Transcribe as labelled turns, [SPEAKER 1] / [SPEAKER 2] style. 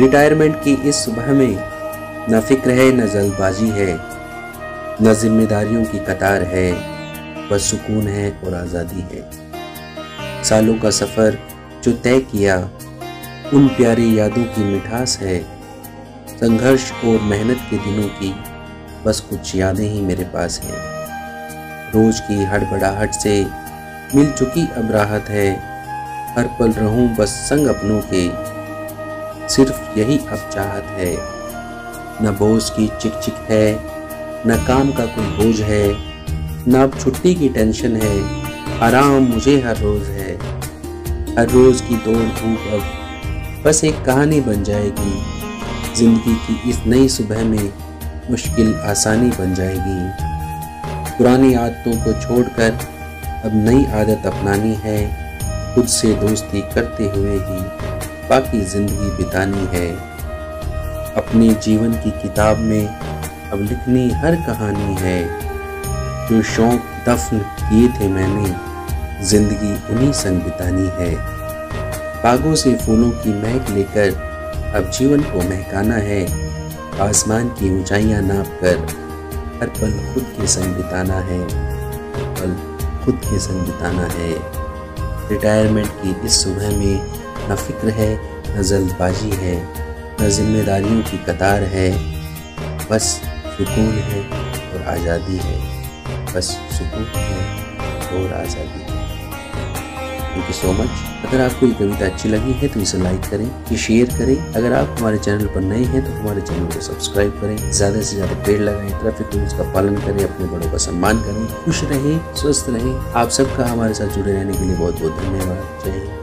[SPEAKER 1] Retirement की इस सुबह में न फ़िक्र है, न जल्दबाजी है, न जिम्मेदारियों की कतार है बस सुकून है और आज़ादी है। सालों का सफ़र जो तय किया, उन प्यारी यादों की मिठास है। संघर्ष और मेहनत के दिनों की बस कुछ यादें ही मेरे पास हैं। रोज की हड़बड़ाहट से मिल चुकी अब राहत है। हर पल रहूँ बस संग अपनों के। सिर्फ़ यही अब चाहत है। न बोझ की चिक चिक है, न काम का कोई बोझ है, न अब छुट्टी की टेंशन है, आराम मुझे हर रोज है। हर रोज की दौड़ धूप अब बस एक कहानी बन जाएगी। ज़िंदगी की इस नई सुबह में मुश्किल आसानी बन जाएगी। पुरानी आदतों को छोड़कर अब नई आदत अपनानी है, खुद से दोस्ती करते हुए ही। बाकी ज़िंदगी बितानी है। अपने जीवन की किताब में अब लिखनी हर कहानी है। जो शौक, दफन किए थे मैंने, ज़िंदगी उन्हीं संग बितानी है। बागों से फूलों की महक लेकर अब जीवन को महकाना है। आसमान की ऊंचाइयाँ नाप कर हर पल खुद के संग बिताना है। पल खुद के संग बिताना है। रिटायरमेंट की इस सुबह में न फ़िक्र है, न जल्दबाजी है, न जिम्मेदारियों की कतार है। बस सुकून है और आज़ादी है। बस सुकून है और आज़ादी है। थैंक यू सो मच अगर आपको ये कविता अच्छी लगी है तो इसे लाइक करें ये शेयर करें। अगर आप हमारे चैनल पर नए हैं तो हमारे चैनल को सब्सक्राइब करें। ज़्यादा से ज़्यादा पेड़ लगाएँ ट्रैफ़िक रूल्स का पालन करें, अपने बड़ों का सम्मान करें। खुश रहें, स्वस्थ रहें। आप सबका हमारे साथ जुड़े रहने के लिए बहुत बहुत धन्यवाद। जय भारत